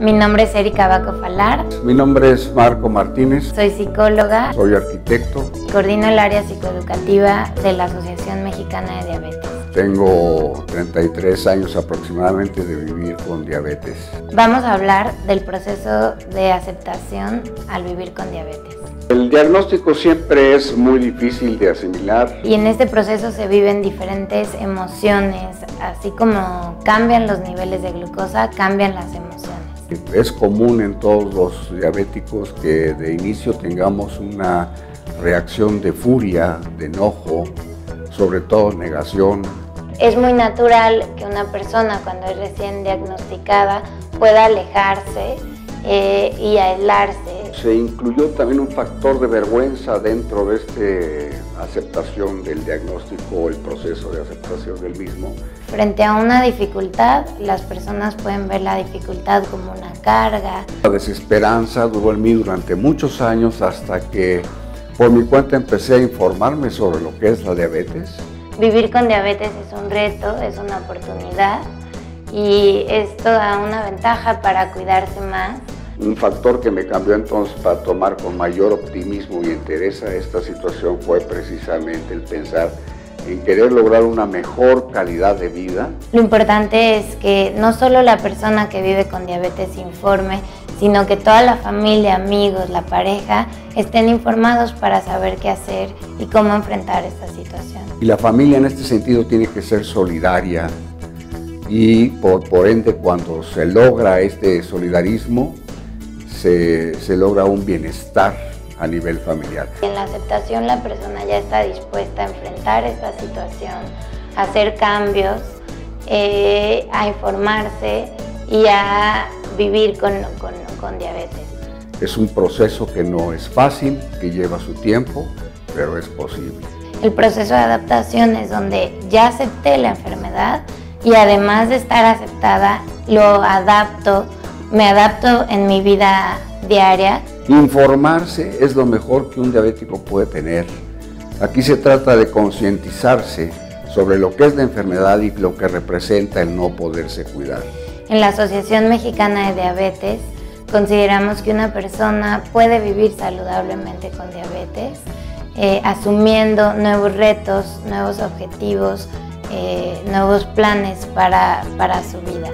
Mi nombre es Erika Baco Falar. Mi nombre es Marco Martínez. Soy psicóloga. Soy arquitecto. Coordino el área psicoeducativa de la Asociación Mexicana de Diabetes. Tengo 33 años aproximadamente de vivir con diabetes. Vamos a hablar del proceso de aceptación al vivir con diabetes. El diagnóstico siempre es muy difícil de asimilar. Y en este proceso se viven diferentes emociones, así como cambian los niveles de glucosa, cambian las emociones. Es común en todos los diabéticos que de inicio tengamos una reacción de furia, de enojo, sobre todo negación. Es muy natural que una persona cuando es recién diagnosticada pueda alejarse eh, y aislarse. Se incluyó también un factor de vergüenza dentro de esta aceptación del diagnóstico, el proceso de aceptación del mismo. Frente a una dificultad, las personas pueden ver la dificultad como una carga. La desesperanza duró en mí durante muchos años hasta que por mi cuenta empecé a informarme sobre lo que es la diabetes. Vivir con diabetes es un reto, es una oportunidad y es toda una ventaja para cuidarse más. Un factor que me cambió entonces para tomar con mayor optimismo y interés a esta situación fue precisamente el pensar en querer lograr una mejor calidad de vida. Lo importante es que no solo la persona que vive con diabetes informe, sino que toda la familia, amigos, la pareja estén informados para saber qué hacer y cómo enfrentar esta situación. Y la familia en este sentido tiene que ser solidaria y por, por ende cuando se logra este solidarismo, se, se logra un bienestar a nivel familiar. En la aceptación la persona ya está dispuesta a enfrentar esta situación, a hacer cambios, eh, a informarse y a vivir con, con, con diabetes. Es un proceso que no es fácil, que lleva su tiempo, pero es posible. El proceso de adaptación es donde ya acepté la enfermedad y además de estar aceptada, lo adapto, me adapto en mi vida diaria. Informarse es lo mejor que un diabético puede tener. Aquí se trata de concientizarse sobre lo que es la enfermedad y lo que representa el no poderse cuidar. En la Asociación Mexicana de Diabetes consideramos que una persona puede vivir saludablemente con diabetes, eh, asumiendo nuevos retos, nuevos objetivos, eh, nuevos planes para, para su vida.